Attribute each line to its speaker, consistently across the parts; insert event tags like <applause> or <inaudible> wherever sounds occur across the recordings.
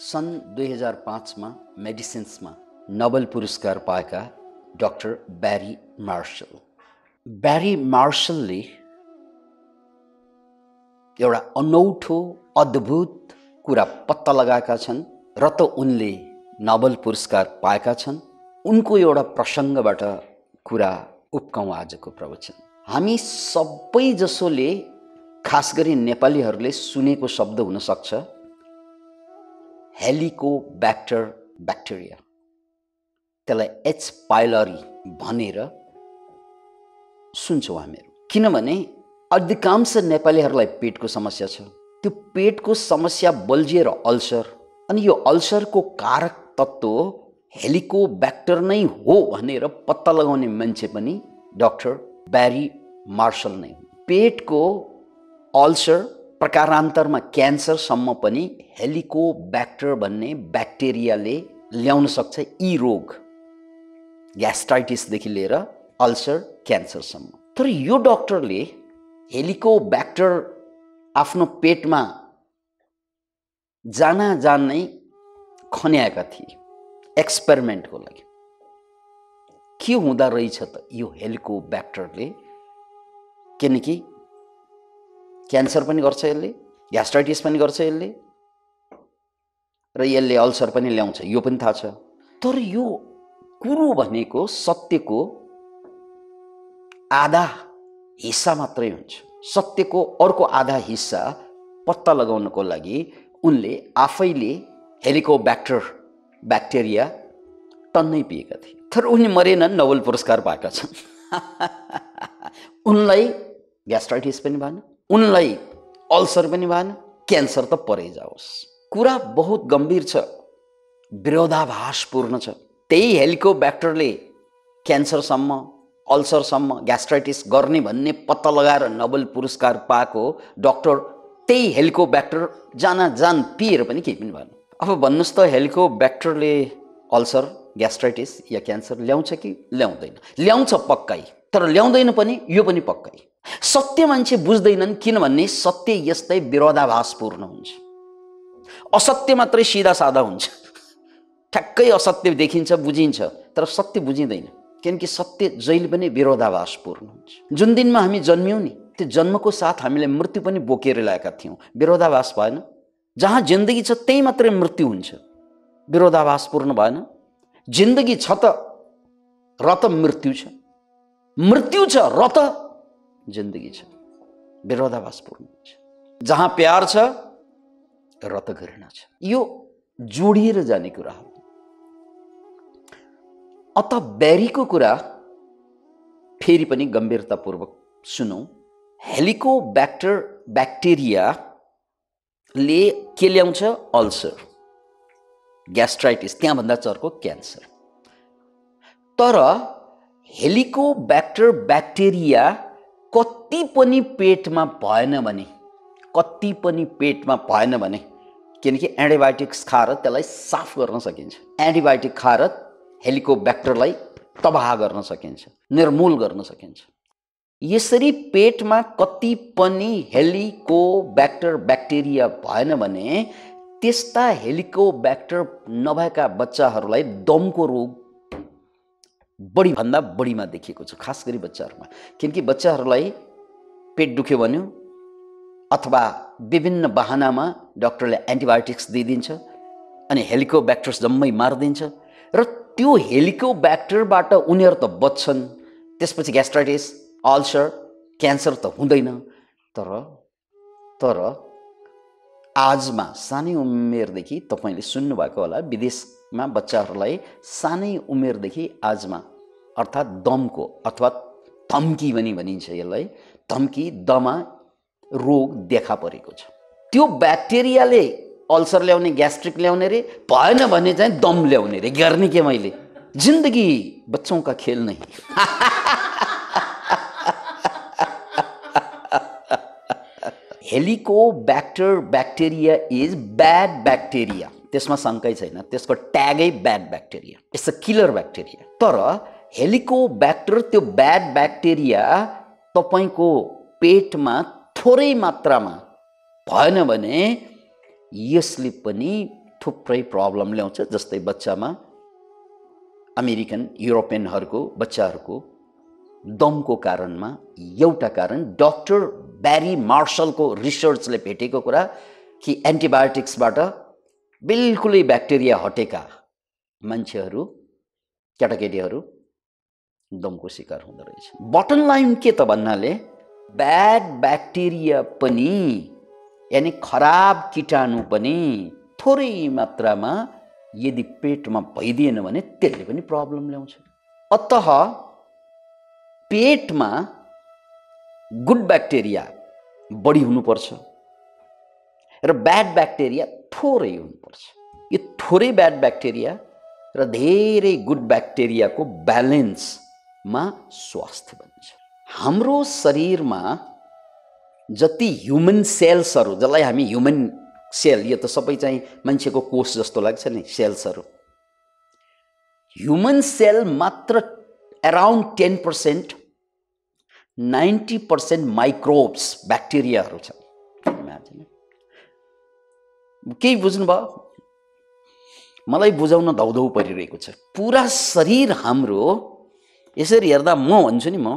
Speaker 1: सन् दुई हजार पाँचमा मेडिसिन्समा नोबल पुरस्कार पाएका डक्टर ब्यारी मार्सल। ब्यारी मार्सलले एउटा अनौठो अद्भुत कुरा पत्ता लगाएका छन् र त उनले नोबल पुरस्कार पाएका छन्। उनको एउटा प्रसङ्गबाट कुरा उप्काउँ आजको प्रवचन। हामी सबै जसोले खास गरी नेपालीहरूले सुनेको शब्द हुनसक्छ। हेलिको ब्याक्टर ब्याक्टेरिया त्यसलाई एच पाइलरी भनेर सुन्छौँ हामीहरू। किनभने अधिकांश नेपालीहरूलाई पेटको समस्या छ। त्यो पेटको समस्या बल्झिएर अल्सर। अनि यो अल्सरको कारक तत्त्व हेलिको ब्याक्टर नै हो भनेर पत्ता लगाउने मान्छे पनि डक्टर ब्यारी मार्सल नै पेटको अल्सर प्रकारान्तरमा क्यान्सरसम्म पनि हेलिको ब्याक्टर भन्ने ब्याक्टेरियाले ल्याउन सक्छ यी रोग। ग्यास्ट्राइटिसदेखि लिएर अल्सर क्यान्सरसम्म। तर यो डक्टरले हेलिको ब्याक्टर आफ्नो पेटमा जान जान नै खन्याएका थिए एक्सपेरिमेन्टको लागि। के हुँदो रहेछ त यो हेलिको ब्याक्टरले किनकि क्यान्सर पनि गर्छ यसले ग्यास्ट्राइटिस पनि गर्छ यसले र यसले अल्सर पनि ल्याउँछ। यो पनि थाहा छ। तर यो कुरो भनेको सत्यको आधा हिस्सा मात्रै हुन्छ। सत्यको अर्को आधा हिस्सा पत्ता लगाउनको लागि उनले आफैले हेलिको ब्याक्टर ब्याक्टेरिया टन्नै पिएका थिए। तर उनी मरेनन् नोबल पुरस्कार पाएका छन्। <laughs> उनलाई ग्यास्ट्राइटिस पनि भएन। उनलाई अल्सर पनि भएन क्यान्सर त परै जाओस्। कुरा बहुत गम्भीर छ विरोधाभासपूर्ण छ। त्यही हेलिको ब्याक्टरले क्यान्सरसम्म अल्सरसम्म ग्यास्ट्राइटिस गर्ने भन्ने पत्ता लगाएर नोबल पुरस्कार पाएको डक्टर त्यही हेलिको ब्याक्टर जान जान पिएर पनि केही पनि भएन। अब भन्नुहोस् त हेलिको ब्याक्टरले अल्सर ग्यास्ट्राइटिस या क्यान्सर ल्याउँछ कि ल्याउँदैन? ल्याउँछ पक्कै तर ल्याउँदैन पनि यो पनि पक्कै। सत्य मान्छे बुझ्दैनन् किनभने सत्य यस्तै विरोधाभासपूर्ण हुन्छ। असत्य मात्रै सिधा सादा हुन्छ। ठ्याक्कै असत्य देखिन्छ बुझिन्छ तर सत्य बुझिँदैन। किनकि सत्य जहिले पनि विरोधाभासपूर्ण हुन्छ। जुन दिनमा हामी जन्म्यौँ नि त्यो जन्मको साथ हामीले मृत्यु पनि बोकेर ल्याएका थियौँ। विरोधाभास भएन। जहाँ जिन्दगी छ त्यही मात्रै मृत्यु हुन्छ। विरोधाभासपूर्ण भएन। जिन्दगी छ त र त मृत्यु छ। मृत्यु छ र त जिन्दगी छ विरोधाभासपूर्ण हुन्छ जहाँ प्यार छ र त घृणा छ। यो जोडिएर जाने कुरा हो। अत ब्यारीको कुरा फेरि पनि गम्भीरतापूर्वक सुनौँ। हेलिको ब्याक्टर ब्याक्टेरियाले के ल्याउँछ? अल्सर। ग्यास्ट्राइटिस त्यहाँभन्दा चर्को क्यान्सर। तर हेलिको ब्याक्टर ब्याक्टेरिया कति पनि पेटमा भएन भने कति पनि पेटमा भएन भने किनकि एन्टिबायोटिक्स खाएर त्यसलाई साफ गर्न सकिन्छ। एन्टिबायोटिक खाएर हेलिको ब्याक्टरलाई तबाह गर्न सकिन्छ निर्मूल गर्न सकिन्छ। यसरी पेटमा कति पनि हेलिको ब्याक्टर ब्याक्टेरिया भएन भने त्यस्ता हेलिको ब्याक्टर नभएका बच्चाहरूलाई दमको रोग बढीभन्दा बढीमा देखिएको छ खास गरी बच्चाहरूमा। किनकि बच्चाहरूलाई पेट दुख्यो भन्यो अथवा विभिन्न बाहनामा डक्टरले एन्टिबायोटिक्स दिइदिन्छ अनि हेलिको ब्याक्टर्स जम्मै मारिदिन्छ र त्यो हेलिको ब्याक्टरबाट उनीहरू त बच्छन्। त्यसपछि ग्यास्ट्राइटिस अल्सर क्यान्सर त हुँदैन। तर तर आजमा सानै उमेरदेखि तपाईँले सुन्नुभएको होला विदेशमा बच्चाहरूलाई सानै उमेरदेखि आजमा अर्थात् दमको अथवा धम्की पनि भनिन्छ यसलाई। धम्की दमा रोग देखा परेको छ। त्यो ब्याक्टेरियाले अल्सर ल्याउने ग्यास्ट्रिक ल्याउने रे भएन भने चाहिँ दम ल्याउने रे गर्ने के मैले? जिन्दगी बच्चों का खेल नहीं <laughs> Helicobacter bacteria is bad bacteria. त्यसमा शङ्कै छैन। त्यसको ट्यागै bad bacteria it's a killer bacteria तर हेलिको ब्याक्टर त्यो ब्याड ब्याक्टेरिया तपाईँको पेटमा थोरै मात्रामा भएन भने यसले पनि थुप्रै प्रब्लम ल्याउँछ जस्तै बच्चामा अमेरिकन युरोपियनहरूको बच्चाहरूको दमको कारणमा एउटा कारण डक्टर ब्यारी मार्सलको रिसर्चले भेटेको कुरा कि एन्टिबायोटिक्सबाट बिल्कुलै ब्याक्टेरिया हटेका मान्छेहरू केटाकेटीहरू दमको शिकार हुँदो रहेछ। बटन लाइन के त भन्नाले ब्याड ब्याक्टेरिया पनि यानि खराब किटाणु पनि थोरै मात्रामा यदि पेटमा भइदिएन भने त्यसले पनि प्रब्लम ल्याउँछ। अत पेटमा गुड ब्याक्टेरिया बढी हुनुपर्छ। र ब्याड ब्याक्टेरिया थोरै हुनुपर्छ यो थोरै ब्याड ब्याक्टेरिया र धेरै गुड ब्याक्टेरियाको ब्यालेन्समा स्वास्थ्य बन्छ। हाम्रो शरीरमा जति ह्युमन सेल्सहरू जसलाई हामी ह्युमन सेल यो त सबै चाहिँ मान्छेको कोष जस्तो लाग्छ नि सेल्सहरू ह्युमन सेल मात्र around ten percent ninety percent microbes ब्याक्टेरियाहरू छन्। केही बुझ्नुभयो? मलाई बुझाउन धौधौ परिरहेको छ। पुरा शरीर हाम्रो यसरी हेर्दा म भन्छु नि म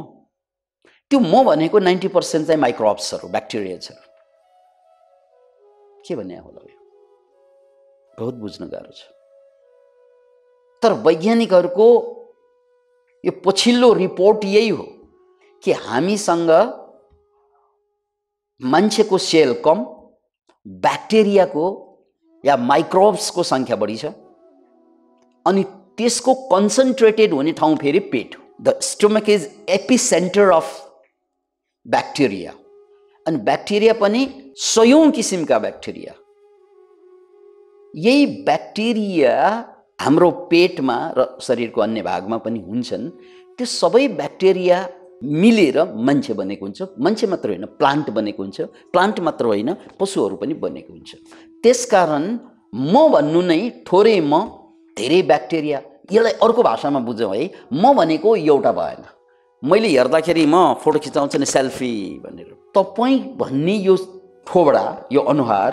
Speaker 1: त्यो म भनेको नाइन्टी पर्सेन्ट चाहिँ माइक्रोब्सहरू ब्याक्टेरियाजहरू। के भन्ने होला यो? बहुत बुझ्न गाह्रो छ। तर वैज्ञानिकहरूको यो पछिल्लो रिपोर्ट यही हो कि हामीसँग मान्छेको सेल कम ब्याक्टेरियाको या माइक्रोब्सको सङ्ख्या बढी छ। अनि त्यसको कन्सन्ट्रेटेड हुने ठाउँ फेरि पेट the stomach is epicentre of bacteria. अनि ब्याक्टेरिया पनि सयौँ किसिमका ब्याक्टेरिया। यही ब्याक्टेरिया हाम्रो पेटमा र शरीरको अन्य भागमा पनि हुन्छन्। त्यो सबै ब्याक्टेरिया मिलेर मान्छे बनेको हुन्छ। मान्छे मात्र होइन प्लान्ट बनेको हुन्छ। प्लान्ट मात्र होइन पशुहरू पनि बनेको हुन्छ। त्यसकारण म भन्नु नै थोरै म धेरै ब्याक्टेरिया यसलाई अर्को भाषामा बुझौँ है। म भनेको एउटा भएन। मैले हेर्दाखेरि म फोटो खिचाउँछु नि सेल्फी भनेर। तपाईँ भन्ने यो थोबडा यो अनुहार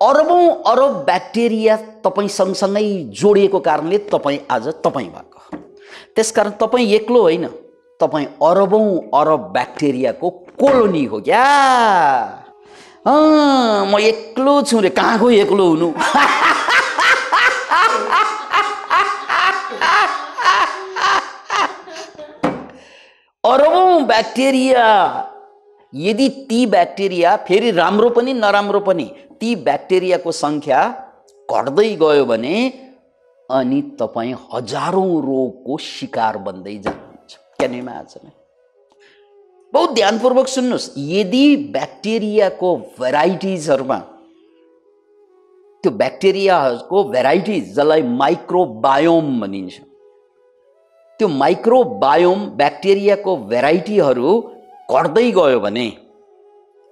Speaker 1: अरबौँ अरब ब्याक्टेरिया तपाईँ सँगसँगै जोडिएको कारणले तपाईँ आज तपाईँ भएको। त्यसकारण तपाईँ एक्लो होइन। तपाईँ अरबौँ अरब ब्याक्टेरियाको कोलोनी हो क्या? म एक्लो छु रे। कहाँ गयो एक्लो हुनु? अरबौँ ब्याक्टेरिया यदि ती ब्याक्टेरिया फेरि राम्रो पनि नराम्रो पनि ती ब्याक्टेरियाको सङ्ख्या घट्दै गयो भने अनि तपाईँ हजारौँ रोगको शिकार बन्दै जानुहुन्छ क्यानिमा आज बहुत ध्यानपूर्वक सुन्नुहोस् यदि ब्याक्टेरियाको भेराइटिजहरूमा त्यो ब्याक्टेरियाहरूको भेराइटिज जसलाई माइक्रोबायोम भनिन्छ त्यो माइक्रोबायोम ब्याक्टेरियाको भेराइटीहरू घट्दै गयो भने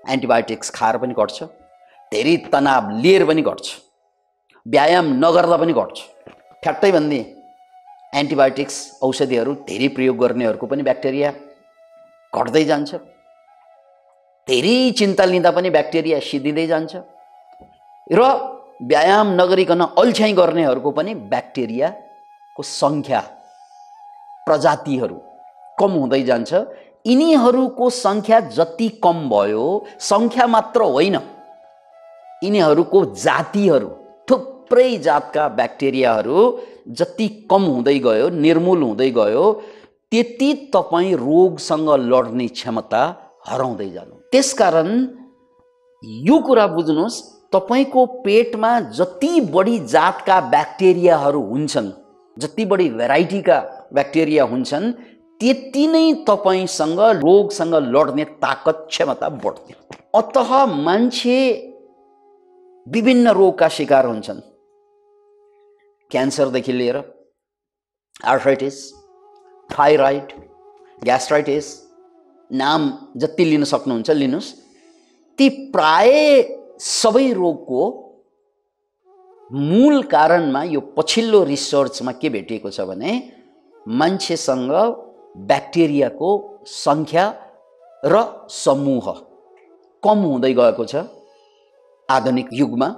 Speaker 1: एन्टिबायोटिक्स खाएर पनि घट्छ धेरै तनाव लिएर पनि घट्छ व्यायाम नगर्दा पनि घट्छ। ठ्याट्टै भन्ने एन्टिबायोटिक्स औषधिहरू धेरै प्रयोग गर्नेहरूको पनि ब्याक्टेरिया घट्दै जान्छ। धेरै चिन्ता लिँदा पनि ब्याक्टेरिया सिद्धिँदै जान्छ। र व्यायाम नगरिकन अल्छ्याइ गर्नेहरूको पनि ब्याक्टेरियाको सङ्ख्या प्रजातिहरू कम हुँदै जान्छ। यिनीहरूको सङ्ख्या जति कम भयो सङ्ख्या मात्र होइन। यिनीहरूको जातिहरू थुप्रै जातका ब्याक्टेरियाहरू जति कम हुँदै गयो निर्मूल हुँदै गयो त्यति तपाईँ रोगसँग लड्ने क्षमता हराउँदै जानु। त्यसकारण यो कुरा बुझ्नुहोस् तपाईँको पेटमा जति बढी जातका ब्याक्टेरियाहरू हुन्छन् जति बढी भेराइटीका ब्याक्टेरिया हुन्छन् त्यति नै तपाईँसँग रोगसँग लड्ने ताकत क्षमता बढ्थ्यो। अत मान्छे विभिन्न रोगका शिकार हुन्छन्। क्यान्सरदेखि लिएर आर्थराइटिस थाइरोइड ग्यास्ट्राइटिस नाम जति लिन सक्नुहुन्छ लिनुहोस्। ती प्राय सबै रोगको मूल कारणमा यो पछिल्लो रिसर्चमा के भेटिएको छ भने मान्छेसँग ब्याक्टेरियाको सङ्ख्या र समूह कम हुँदै गएको छ आधुनिक युगमा।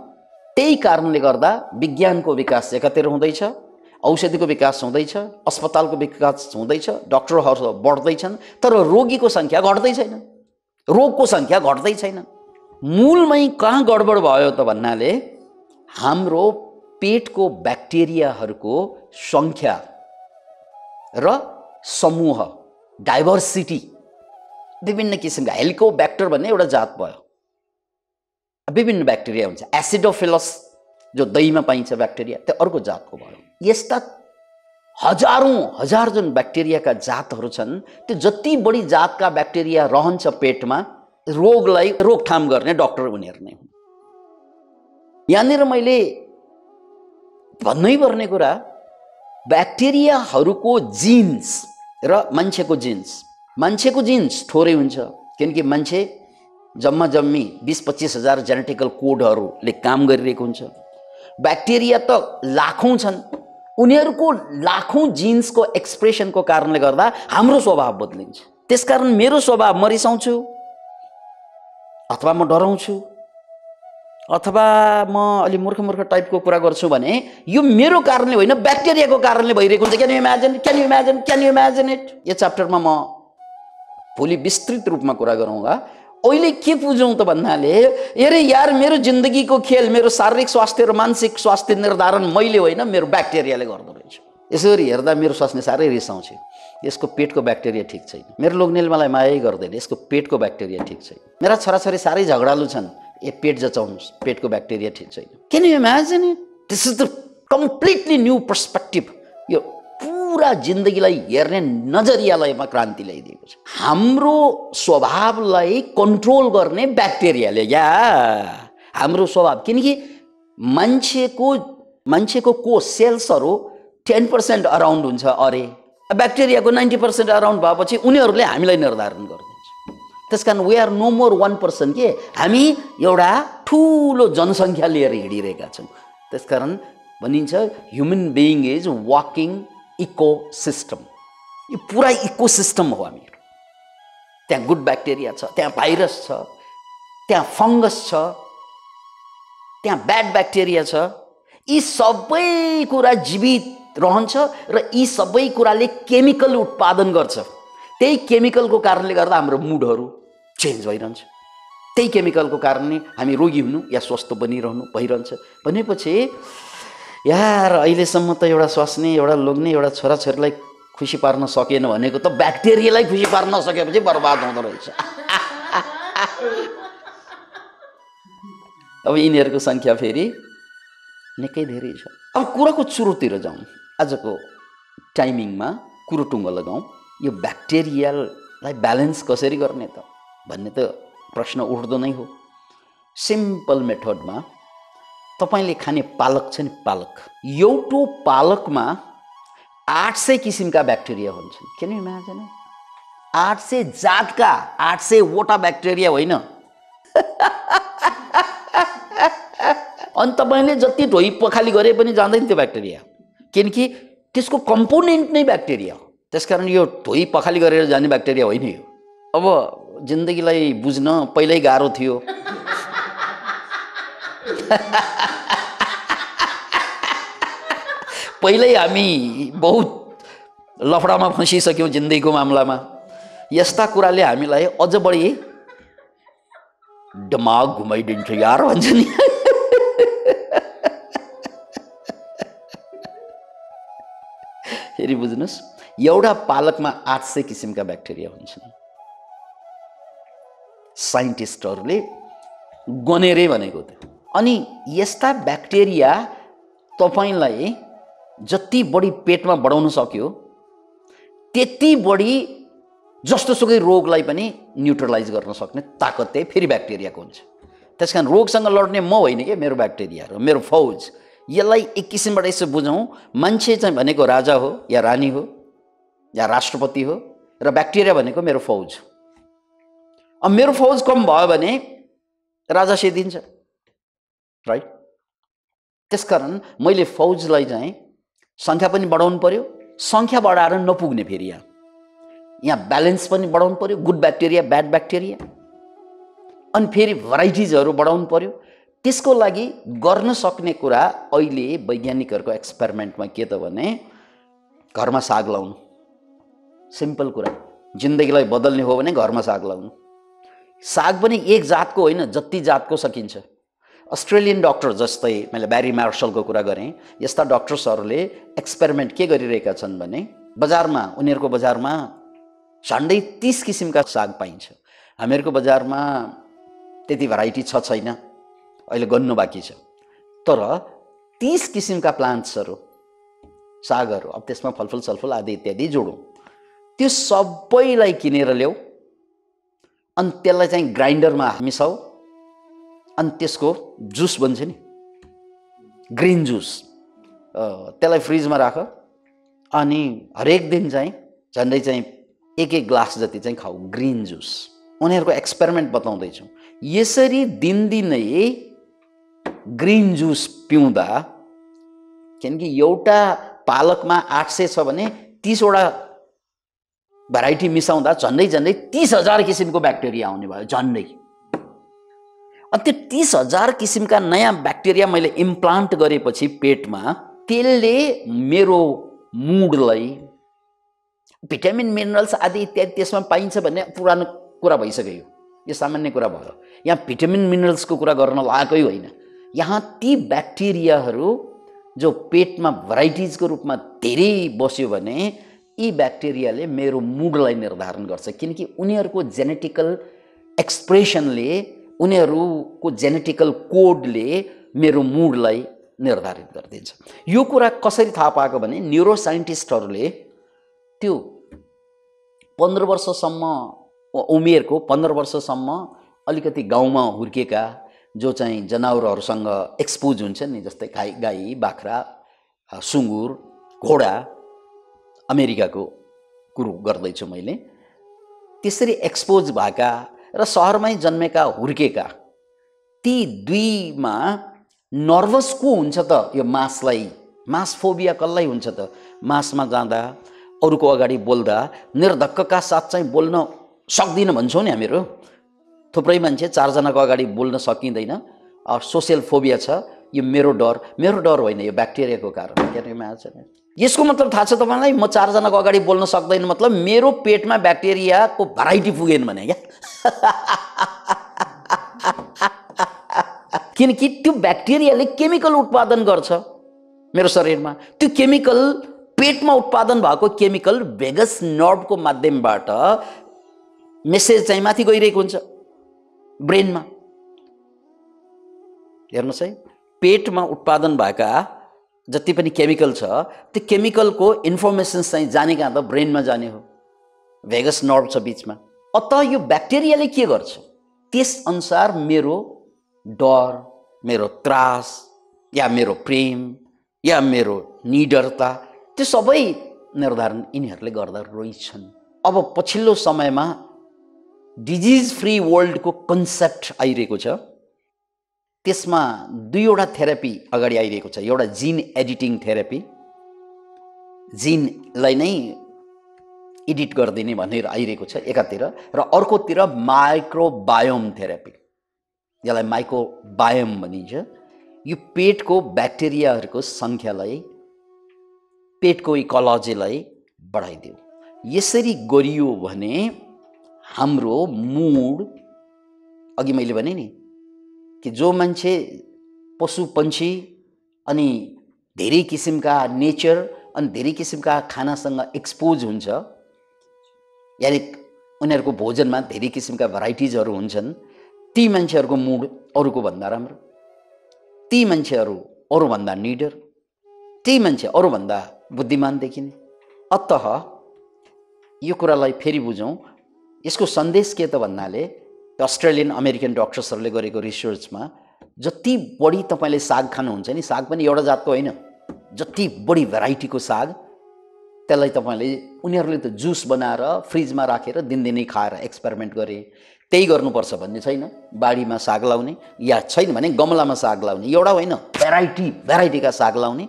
Speaker 1: त्यही कारणले गर्दा विज्ञानको विकास एकातिर हुँदैछ औषधिको विकास हुँदैछ अस्पतालको विकास हुँदैछ डक्टरहरू बढ्दैछन् तर रोगीको सङ्ख्या घट्दै छैन। रोगको सङ्ख्या घट्दै छैन। मूलमै कहाँ गडबड भयो त भन्नाले हाम्रो पेटको ब्याक्टेरियाहरूको सङ्ख्या र समूह डाइभर्सिटी विभिन्न किसिमका हेलिकोब्याक्टर भन्ने एउटा जात भयो। विभिन्न ब्याक्टेरिया हुन्छ। एसिडोफिलस जो दहीमा पाइन्छ ब्याक्टेरिया त्यो अर्को जातको भयो। यस्ता हजारौँ हजार जुन ब्याक्टेरियाका जातहरू छन्। त्यो जति बढी जातका ब्याक्टेरिया रहन्छ पेटमा रोगलाई रोकथाम गर्ने डक्टर उनीहरू नै हुन्। यहाँनिर मैले भन्नै पर्ने कुरा ब्याक्टेरियाहरूको जिन्स र मान्छेको जिन्स। मान्छेको जिन्स थोरै हुन्छ किनकि मान्छे जम्मा जम्मी बिस पच्चिस हजार जेनेटिकल कोडहरूले काम गरिरहेको हुन्छ। ब्याक्टेरिया त लाखौँ छन्। उनीहरूको लाखौँ जिन्सको एक्सप्रेसनको कारणले गर्दा हाम्रो स्वभाव बदलिन्छ। त्यसकारण मेरो स्वभाव म रिसाउँछु अथवा म डराउँछु अथवा म अलि मूर्ख मूर्ख टाइपको कुरा गर्छु भने यो मेरो कारणले होइन ब्याक्टेरियाको कारणले भइरहेको हुन्छ। Can you imagine can you imagine can you imagine it यो च्याप्टरमा म भोलि विस्तृत रूपमा कुरा गरौँला अहिले के बुझौँ त भन्नाले अरे यार मेरो जिन्दगीको खेल मेरो शारीरिक स्वास्थ्य र मानसिक स्वास्थ्य निर्धारण मैले होइन मेरो ब्याक्टेरियाले गर्दो रहेछ। यसरी हेर्दा मेरो स्वास्नी साह्रै रिसाउँछ। यसको पेटको ब्याक्टेरिया ठिक छैन। मेरो लोग्नेले मलाई मायै गर्दैन। यसको पेटको ब्याक्टेरिया ठिक छैन। मेरा छोराछोरी साह्रै झगडालु छन्। ए पेट जचाउनुहोस्। पेटको ब्याक्टेरिया ठिक छैन। किन imagine this is the completely new perspective यो पुरा जिन्दगीलाई हेर्ने नजरियालाईमा क्रान्ति ल्याइदिएको छ। हाम्रो स्वभावलाई कन्ट्रोल गर्ने ब्याक्टेरियाले या हाम्रो स्वभाव किनकि मान्छेको मान्छेको को सेल्सहरू टेन पर्सेन्ट अराउन्ड हुन्छ अरे। ब्याक्टेरियाको नाइन्टी पर्सेन्ट अराउन्ड भएपछि उनीहरूले हामीलाई निर्धारण गरिदिन्छ त्यस कारण we are no more one person के? हामी एउटा ठुलो जनसङ्ख्या लिएर हिँडिरहेका छौँ। त्यसकारण भनिन्छ human being is walking ecosystem यो पुरा इको सिस्टम हो हामीहरू। त्यहाँ गुड ब्याक्टेरिया छ त्यहाँ भाइरस छ त्यहाँ फङ्गस छ त्यहाँ ब्याड ब्याक्टेरिया छ। यी सबै कुरा जीवित रहन्छ र यी सबै कुराले केमिकल उत्पादन गर्छ। त्यही केमिकलको कारणले गर्दा हाम्रो मुडहरू चेन्ज भइरहन्छ। त्यही केमिकलको कारणले हामी रोगी हुनु या स्वस्थ बनिरहनु भइरहन्छ। भनेपछि यार अहिलेसम्म त एउटा स्वास्नी एउटा लोग्ने एउटा छोराछोरीलाई खुसी पार्न सकेन भनेको त ब्याक्टेरियालाई खुसी पार्न नसकेपछि बर्बाद हुँदो रहेछ। अब यिनीहरूको सङ्ख्या फेरि निकै धेरै छ। अब कुराको सुरुतिर जाउँ। आजको टाइमिङमा कुरो टुङ्गो लगाउँ। यो ब्याक्टेरियालाई ब्यालेन्स कसरी गर्ने त भन्ने त प्रश्न उठ्दो नै हो। सिम्पल मेथडमा तपाईँले खाने पालक छ नि पालक। एउटो पालकमा आठ सय किसिमका ब्याक्टेरिया हुन्छन्। किन इमेजिन? आठ सय जातका आठ सयवटा ब्याक्टेरिया होइन। अनि तपाईँले जति धोइ पखाली गरे पनि जाँदैन त्यो ब्याक्टेरिया। किनकि त्यसको कम्पोनेन्ट नै ब्याक्टेरिया हो। त्यसकारण यो धोइ पखाली गरेर जाने ब्याक्टेरिया होइन यो। अब जिन्दगीलाई बुझ्न पहिल्यै गाह्रो थियो। <laughs> पहिल्यै हामी बहुत लफडामा फँसिसक्यौँ जिन्दगीको मामलामा. यस्ता कुराले हामीलाई अझ बढी दिमाग घुमाइदिन्छ यार भन्छ नि। फेरि बुझ्नुहोस् एउटा पालकमा आठ सय किसिमका ब्याक्टेरिया हुन्छन्। साइन्टिस्टहरूले गनेरै भनेको थियो अनि यस्ता ब्याक्टेरिया तपाईँलाई जति बढी पेटमा बढाउन सक्यो त्यति बढी जस्तोसुकै रोगलाई पनि न्युट्रलाइज गर्न सक्ने ताकत त्यही फेरि ब्याक्टेरियाको हुन्छ। त्यस कारण रोगसँग लड्ने म होइन क्या मेरो ब्याक्टेरिया हो मेरो फौज। यसलाई एक किसिमबाट यसो बुझौँ मान्छे चाहिँ भनेको राजा हो या रानी हो या राष्ट्रपति हो र ब्याक्टेरिया भनेको मेरो फौज अब मेरो फौज कम भयो भने राजा सेदिन्छ। राइट त्यसकारण मैले फौजलाई चाहिँ सङ्ख्या पनि बढाउनु पऱ्यो सङ्ख्या बढाएर नपुग्ने फेरि यहाँ। यहाँ ब्यालेन्स पनि बढाउनु पऱ्यो गुड ब्याक्टेरिया ब्याड ब्याक्टेरिया। अनि फेरि भराइटिजहरू बढाउनु पऱ्यो त्यसको लागि गर्न सक्ने कुरा अहिले वैज्ञानिकहरूको एक्सपेरिमेन्टमा के त भने घरमा साग लाउनु। सिम्पल कुरा। जिन्दगीलाई बदल्ने हो भने घरमा साग लाउनु। साग पनि एक जातको होइन जति जातको सकिन्छ। अस्ट्रेलियन डक्टर जस्तै मैले ब्यारी मार्सलको कुरा गरेँ। यस्ता डक्टर्सहरूले एक्सपेरिमेन्ट के गरिरहेका छन् भने बजारमा उनीहरूको बजारमा झन्डै तिस किसिमका साग पाइन्छ। हामीहरूको बजारमा त्यति भेराइटी छ छैन। अहिले गन्नु बाँकी छ। तर तिस किसिमका प्लान्ट्सहरू सागहरू अब त्यसमा फलफुल सलफुल आदि इत्यादि जोडौँ। त्यो सबैलाई किनेर ल्याऊ। अनि त्यसलाई चाहिँ ग्राइन्डरमा मिसाऊ। अनि त्यसको जुस बन्छ नि। ग्रिन जुस त्यसलाई फ्रिजमा राख। अनि हरेक दिन चाहिँ झन्डै चाहिँ एक एक ग्लास जति चाहिँ खाऊ ग्रिन जुस उनीहरूको एक्सपेरिमेन्ट बताउँदैछु। यसरी दिनदिनै ग्रिन जुस पिउँदा किनकि एउटा पालकमा आठ सय छ भने तिसवटा भेराइटी मिसाउँदा झन्डै झन्डै तिस हजार किसिमको ब्याक्टेरिया आउने भयो झन्डै। अनि त्यो तिस हजार किसिमका नयाँ ब्याक्टेरिया मैले इम्प्लान्ट गरेपछि पेटमा त्यसले मेरो मुडलाई भिटामिन मिनरल्स आदि इत्यादि त्यसमा पाइन्छ भन्ने पुरानो कुरा भइसक्यो यो। सामान्य कुरा भयो। यहाँ भिटामिन मिनरल्सको कुरा गर्न लागेकै होइन। यहाँ ती ब्याक्टेरियाहरू जो पेटमा भेराइटिजको रूपमा धेरै बस्यो भने यी ब्याक्टेरियाले मेरो मुडलाई निर्धारण गर्छ। किनकि उनीहरूको जेनेटिकल एक्सप्रेसनले उनीहरूको जेनेटिकल कोडले मेरो मुडलाई निर्धारित गरिदिन्छ। यो कुरा कसरी थाहा पाएको भने न्युरो साइन्टिस्टहरूले त्यो पन्ध्र वर्षसम्म उमेरको पन्ध्र वर्षसम्म अलिकति गाउँमा हुर्केका जो चाहिँ जनावरहरूसँग एक्सपोज हुन्छ नि जस्तै गाई गाई बाख्रा सुँगुर घोडा अमेरिकाको कुरो गर्दैछु मैले। त्यसरी एक्सपोज भएका र सहरमै जन्मेका हुर्केका ती दुईमा नर्भस को हुन्छ त यो मासलाई? मास फोबिया कसलाई हुन्छ त? मासमा जाँदा अरूको अगाडि बोल्दा निर्धक्कका साथ चाहिँ बोल्न सक्दिनँ भन्छौँ नि हामीहरू। थुप्रै मान्छे चारजनाको अगाडि बोल्न सकिँदैन। सोसियल फोबिया छ। यो मेरो डर मेरो डर होइन यो ब्याक्टेरियाको कारण। क्या यसको मतलब थाहा छ तपाईँलाई? म चारजनाको अगाडि बोल्न सक्दैन। मतलब मेरो पेटमा ब्याक्टेरियाको भेराइटी पुगेन भने क्या? <laughs> किनकि त्यो ब्याक्टेरियाले केमिकल उत्पादन गर्छ मेरो शरीरमा। त्यो केमिकल पेटमा उत्पादन भएको केमिकल भेगस नर्भको माध्यमबाट मेसेज चाहिँ माथि गइरहेको हुन्छ। ब्रेनमा हेर्नुहोस् है। पेटमा उत्पादन भएका जति पनि केमिकल छ त्यो केमिकलको इन्फर्मेसन्स चाहिँ जाने कहाँ त ब्रेनमा जाने हो। भेगस नर्भ छ बिचमा। अत यो ब्याक्टेरियाले के गर्छ? त्यसअनुसार मेरो डर मेरो त्रास या मेरो प्रेम या मेरो निडरता त्यो सबै निर्धारण यिनीहरूले गर्दा रहेछन् अब पछिल्लो समयमा डिजिज फ्री वर्ल्डको कन्सेप्ट आइरहेको छ। त्यसमा दुईवटा थेरापी अगाडि आइरहेको छ। एउटा जिन एडिटिङ थेरापी। जिनलाई नै एडिट गरिदिने भनेर आइरहेको छ एकातिर। र अर्कोतिर माइक्रोबायोम थेरापी। यसलाई माइक्रोबायोम भनिन्छ। यो पेटको ब्याक्टेरियाहरूको सङ्ख्यालाई पेटको इकोलोजीलाई बढाइदियो। यसरी गरियो भने हाम्रो मुड अघि मैले भने नि कि जो मान्छे पशु पन्छी अनि धेरै किसिमका नेचर अनि धेरै किसिमका खानासँग एक्सपोज हुन्छ यानि उनीहरूको भोजनमा धेरै किसिमका भेराइटिजहरू हुन्छन् ती मान्छेहरूको मुड अरूको भन्दा राम्रो ती मान्छेहरू अरूभन्दा निडर ती मान्छे अरूभन्दा बुद्धिमान देखिने। अत यो कुरालाई फेरि बुझौँ। यसको सन्देश के त भन्नाले अस्ट्रेलियन अमेरिकन डक्टर्सहरूले गरेको रिसर्चमा जति बढी तपाईँले साग खानुहुन्छ नि साग पनि एउटा जातको होइन। जति बढी भेराइटीको साग त्यसलाई तपाईँले उनीहरूले त जुस बनाएर फ्रिजमा राखेर दिनदिनै खाएर एक्सपेरिमेन्ट गरे। त्यही गर्नुपर्छ भन्ने छैन। बाढीमा साग लाउने या छैन भने गमलामा साग लाउने। एउटा होइन भेराइटी भेराइटीका साग लाउने।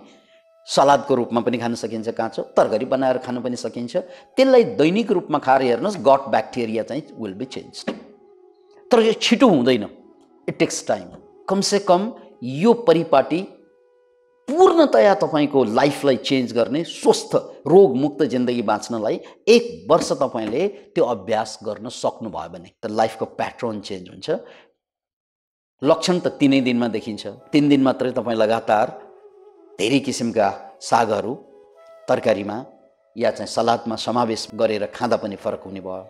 Speaker 1: सलादको रूपमा पनि खान सकिन्छ काँचो तरकारी बनाएर खान पनि सकिन्छ। त्यसलाई दैनिक रूपमा खाएर हेर्नुहोस् गट ब्याक्टेरिया चाहिँ विल बी चेन्ज तर यो छिटो हुँदैन। इट टेक्स टाइम कमसे कम यो परिपाटी पूर्णतया तपाईँको लाइफलाई चेन्ज गर्ने स्वस्थ रोगमुक्त जिन्दगी बाँच्नलाई एक वर्ष तपाईँले त्यो अभ्यास गर्न सक्नुभयो भने त लाइफको प्याटर्न चेन्ज हुन्छ। लक्षण त तिनै दिनमा देखिन्छ। तिन दिन मात्रै तपाईँ लगातार धेरै किसिमका सागहरू तरकारीमा या चाहिँ सलादमा समावेश गरेर खाँदा पनि फरक हुने भयो।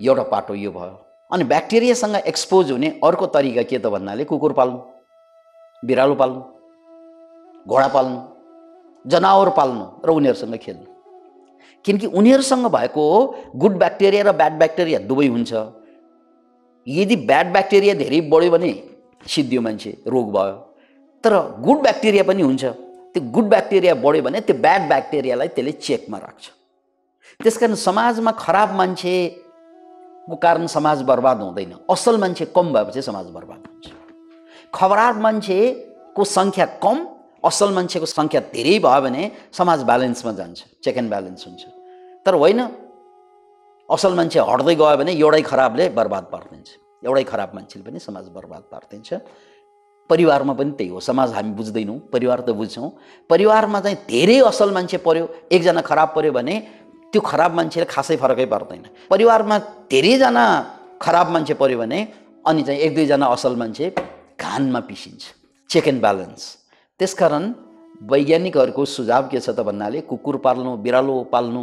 Speaker 1: एउटा पाटो यो भयो। अनि ब्याक्टेरियासँग एक्सपोज हुने अर्को तरिका के त भन्नाले कुकुर पाल्नु बिरालो पाल्नु घोडा पाल्नु जनावर पाल्नु र उनीहरूसँग खेल्नु। किनकि उनीहरूसँग भएको गुड ब्याक्टेरिया र ब्याड ब्याक्टेरिया दुवै हुन्छ। यदि ब्याड ब्याक्टेरिया धेरै बढ्यो भने सिद्धियो मान्छे रोग भयो। तर गुड ब्याक्टेरिया पनि हुन्छ। त्यो गुड ब्याक्टेरिया बढ्यो भने त्यो ब्याड ब्याक्टेरियालाई त्यसले चेकमा राख्छ। त्यस कारण समाजमा खराब मान्छेको कारण समाज बर्बाद हुँदैन। असल मान्छे कम भएपछि समाज बर्बाद हुन्छ। खराब मान्छेको सङ्ख्या कम असल मान्छेको सङ्ख्या धेरै भयो भने समाज ब्यालेन्समा जान्छ चेक एन्ड ब्यालेन्स हुन्छ। तर होइन असल मान्छे हट्दै गयो भने एउटै खराबले बर्बाद पारिदिन्छ एउटै खराब मान्छेले पनि समाज बर्बाद पारिदिन्छ परिवारमा पनि त्यही हो समाज हामी बुझ्दैनौँ परिवार त बुझ्छौँ। परिवारमा चाहिँ धेरै असल मान्छे पऱ्यो एकजना खराब पऱ्यो भने त्यो खराब मान्छेले खासै फरकै पर्दैन। परिवारमा धेरैजना खराब मान्छे पऱ्यो भने अनि चाहिँ एक दुईजना असल मान्छे घानमा पिसिन्छ। चेक एन्ड ब्यालेन्स त्यसकारण वैज्ञानिकहरूको सुझाव के छ त भन्नाले कुकुर पाल्नु बिरालो पाल्नु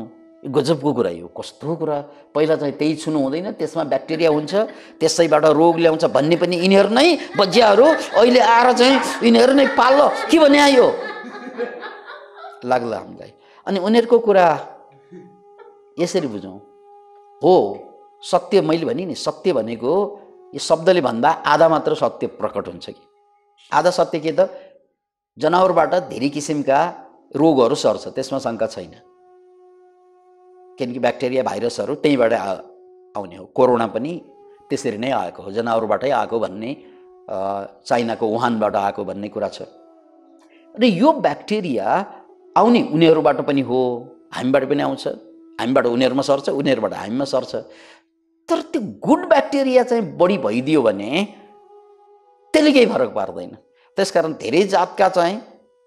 Speaker 1: गजबको कुरा यो कस्तो कुरा? पहिला चाहिँ त्यही छुनु हुँदैन त्यसमा ब्याक्टेरिया हुन्छ त्यसैबाट रोग ल्याउँछ भन्ने पनि यिनीहरू नै बजियाहरू अहिले आएर चाहिँ यिनीहरू नै पाल्ल के भने आयो? लाग्ला हामीलाई। अनि उनीहरूको कुरा यसरी बुझौँ। हो सत्य मैले भने नि सत्य भनेको यो शब्दले भन्दा आधा मात्र सत्य प्रकट हुन्छ कि? आधा सत्य के त? जनावरबाट धेरै किसिमका रोगहरू सर्छ त्यसमा शङ्का छैन। किनकि ब्याक्टेरिया भाइरसहरू त्यहीँबाट आउने हो। कोरोना पनि त्यसरी नै आएको हो। जनावरबाटै आएको भन्ने चाइनाको वुहानबाट आएको भन्ने कुरा छ। र यो ब्याक्टेरिया आउने उनीहरूबाट पनि हो हामीबाट पनि आउँछ। हामीबाट उनीहरूमा सर्छ उनीहरूबाट हामीमा सर्छ। तर त्यो गुड ब्याक्टेरिया चाहिँ बढी भइदियो भने त्यसले केही फरक पार्दैन। त्यसकारण धेरै जातका चाहिँ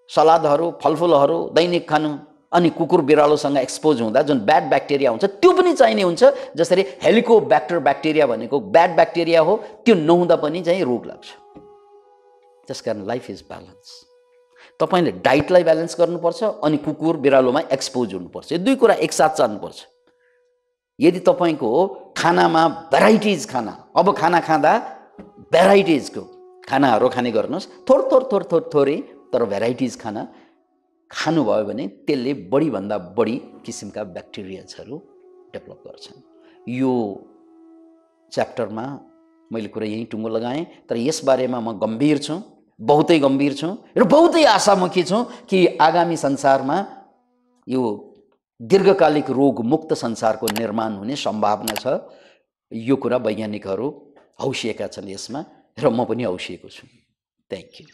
Speaker 1: सलादहरू फलफुलहरू दैनिक खानु अनि कुकुर बिरालोसँग एक्सपोज हुँदा जुन ब्याड ब्याक्टेरिया हुन्छ त्यो पनि चाहिने हुन्छ। जसरी हेलिको ब्याक्टर ब्याक्टेरिया भनेको ब्याड ब्याक्टेरिया हो त्यो नहुँदा पनि चाहिँ रोग लाग्छ। त्यस कारण लाइफ इज ब्यालेन्स तपाईँले डाइटलाई ब्यालेन्स गर्नुपर्छ अनि कुकुर बिरालोमा एक्सपोज हुनुपर्छ। यो दुई कुरा एकसाथ चाहनुपर्छ यदि तपाईँको खानामा भेराइटिज खाना अब खाना खाँदा भेराइटिजको खानाहरू खाने गर्नुहोस्। थोर थोर थोर थोर थोरै तर भेराइटिज खाना खानुभयो भने त्यसले बढीभन्दा बढी किसिमका ब्याक्टेरियाजहरू डेभलप गर्छन्। यो च्याप्टरमा मैले कुरा यहीँ टुङ्गो लगाएँ तर यसबारेमा म गम्भीर छु। बहुतै गम्भीर छु र बहुतै आशामुखी छु कि आगामी संसारमा यो दीर्घकालिक रोगमुक्त संसारको निर्माण हुने सम्भावना छ। यो कुरा वैज्ञानिकहरू हौसिएका छन् यसमा र म पनि हौसिएको छु। Thank you